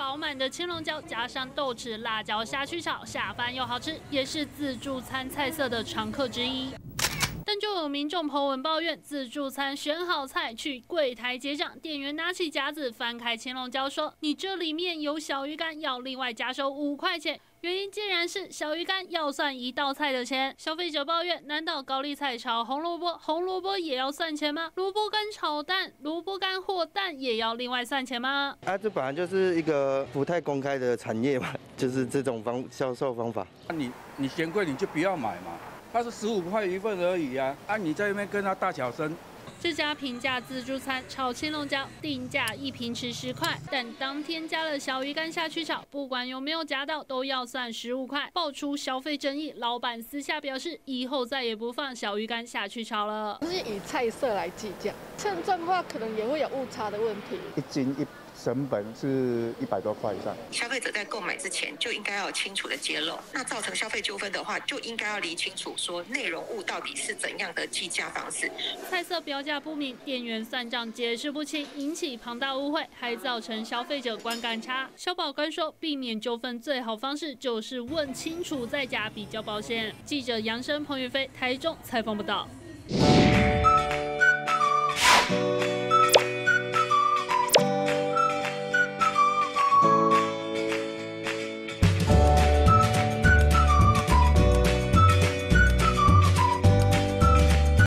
饱满的青龙椒加上豆豉、辣椒虾去炒，下饭又好吃，也是自助餐菜色的常客之一。但就有民众朋文抱怨，自助餐选好菜去柜台结账，店员拿起夹子翻开青龙椒说：“你这里面有小鱼干，要另外加收五块钱。”原因竟然是小鱼干要算一道菜的钱。消费者抱怨：难道高丽菜炒红萝卜，红萝卜也要算钱吗？萝卜干炒蛋，萝卜干或蛋也要另外算钱吗？啊，这本来就是一个不太公开的产业嘛，就是这种方销售方法。那你你嫌贵你就不要买嘛。它是十五块一份而已啊！啊，你在那边跟他大小声。这家平价自助餐炒青龙椒定价一瓶吃十块，但当天加了小鱼干下去炒，不管有没有夹到都要算十五块，爆出消费争议。老板私下表示，以后再也不放小鱼干下去炒了。是以菜色来计价，称重的话可能也会有误差的问题。一斤一。成本是一百多块以上。消费者在购买之前就应该要清楚的揭露，那造成消费纠纷的话，就应该要理清楚说内容物到底是怎样的计价方式。菜色标价不明，店员算账解释不清，引起庞大误会，还造成消费者观感差。消保官说，避免纠纷最好方式就是问清楚再加比较保险。记者杨生、彭宇飞，台中采访报道。thank you